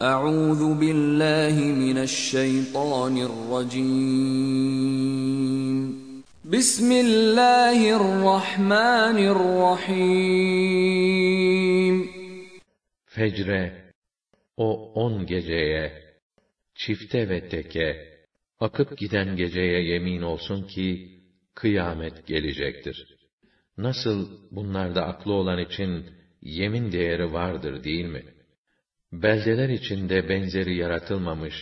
Euzu billahi mineşşeytanirracim. Bismillahirrahmanirrahim. Fecre, o on geceye, çifte ve teke, akıp giden geceye yemin olsun ki, kıyamet gelecektir. Nasıl bunlarda aklı olan için yemin değeri vardır değil mi?' Beldeler içinde benzeri yaratılmamış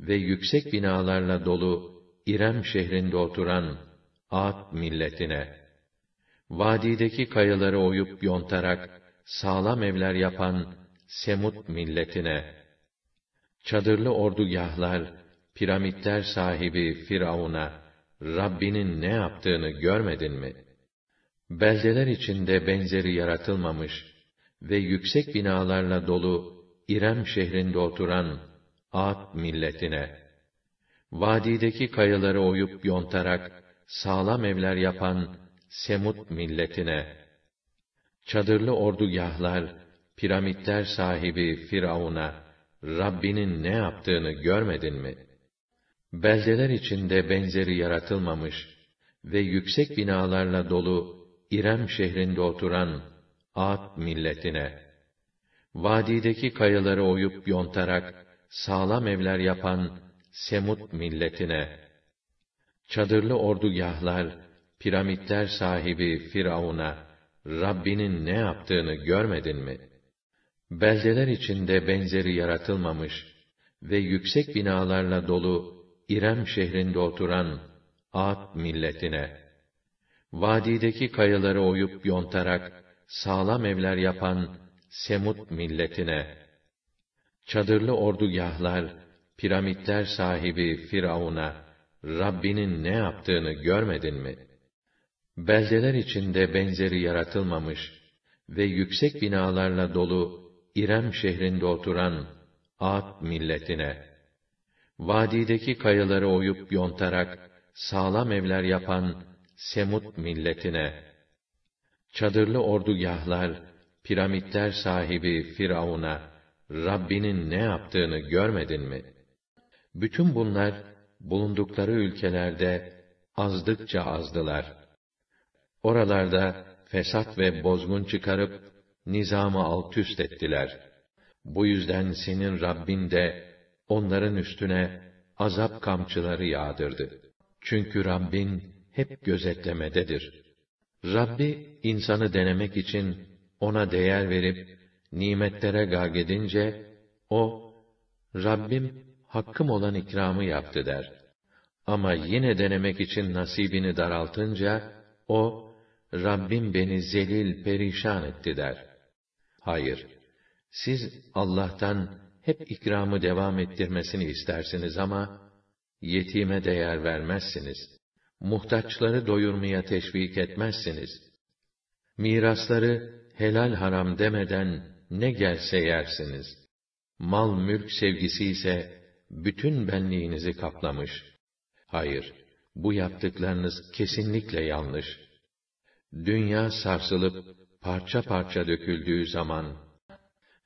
ve yüksek binalarla dolu İrem şehrinde oturan Ad milletine, vadideki kayaları oyup yontarak sağlam evler yapan Semut milletine, çadırlı ordugahlar, piramitler sahibi Firavun'a, Rabbinin ne yaptığını görmedin mi? Beldeler içinde benzeri yaratılmamış ve yüksek binalarla dolu İrem şehrinde oturan Ad milletine, vadideki kayaları oyup yontarak sağlam evler yapan Semut milletine, çadırlı ordugahlar, piramitler sahibi Firavun'a, Rabbinin ne yaptığını görmedin mi? Beldeler içinde benzeri yaratılmamış ve yüksek binalarla dolu İrem şehrinde oturan Ad milletine, vadideki kayaları oyup yontarak sağlam evler yapan Semut milletine, çadırlı ordugahlar, piramitler sahibi Firavun'a, Rabbinin ne yaptığını görmedin mi? Beldeler içinde benzeri yaratılmamış ve yüksek binalarla dolu İrem şehrinde oturan Ad milletine, vadideki kayaları oyup yontarak sağlam evler yapan Semut milletine, çadırlı ordugahlar, piramitler sahibi Firavun'a, Rabbinin ne yaptığını görmedin mi? Beldeler içinde benzeri yaratılmamış ve yüksek binalarla dolu İrem şehrinde oturan Ad milletine, vadideki kayaları oyup yontarak sağlam evler yapan Semut milletine, çadırlı ordugahlar, piramitler sahibi Firavun'a, Rabbinin ne yaptığını görmedin mi? Bütün bunlar, bulundukları ülkelerde azdıkça azdılar. Oralarda fesat ve bozgun çıkarıp, nizamı alt üst ettiler. Bu yüzden senin Rabbin de, onların üstüne azap kamçıları yağdırdı. Çünkü Rabbin hep gözetlemededir. Rabbi insanı denemek için ona değer verip nimetlere gag edince o Rabbim hakkım olan ikramı yaptı der. Ama yine denemek için nasibini daraltınca o Rabbim beni zelil perişan etti der. Hayır. Siz Allah'tan hep ikramı devam ettirmesini istersiniz ama yetime değer vermezsiniz. Muhtaçları doyurmaya teşvik etmezsiniz. Mirasları helal haram demeden ne gelse yersiniz. Mal mülk sevgisi ise bütün benliğinizi kaplamış. Hayır, bu yaptıklarınız kesinlikle yanlış. Dünya sarsılıp parça parça döküldüğü zaman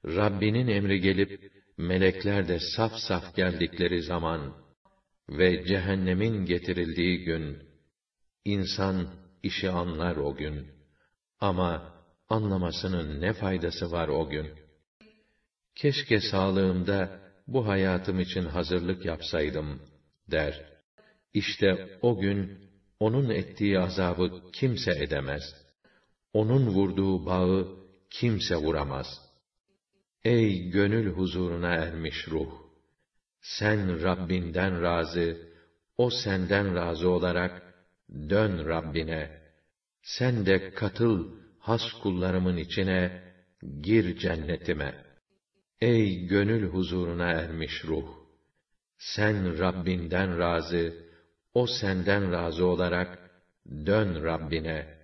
Rabbinin emri gelip melekler de saf saf geldikleri zaman ve cehennemin getirildiği gün insan işi anlar o gün. Ama anlamasının ne faydası var o gün? Keşke sağlığımda bu hayatım için hazırlık yapsaydım der. İşte o gün onun ettiği azabı kimse edemez. Onun vurduğu bağı kimse vuramaz.'' Ey gönül huzuruna ermiş ruh! Sen Rabbinden razı, o senden razı olarak dön Rabbine. Sen de katıl has kullarımın içine, gir cennetime. Ey gönül huzuruna ermiş ruh! Sen Rabbinden razı, o senden razı olarak dön Rabbine.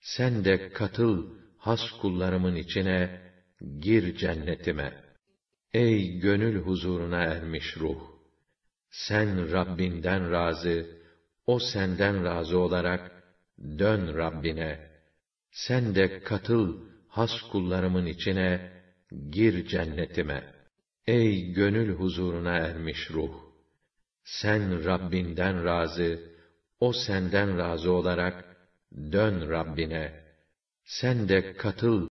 Sen de katıl has kullarımın içine, gir cennetime. Ey gönül huzuruna ermiş ruh! Sen Rabbinden razı, o senden razı olarak dön Rabbine. Sen de katıl has kullarımın içine, gir cennetime. Ey gönül huzuruna ermiş ruh! Sen Rabbinden razı, o senden razı olarak dön Rabbine. Sen de katıl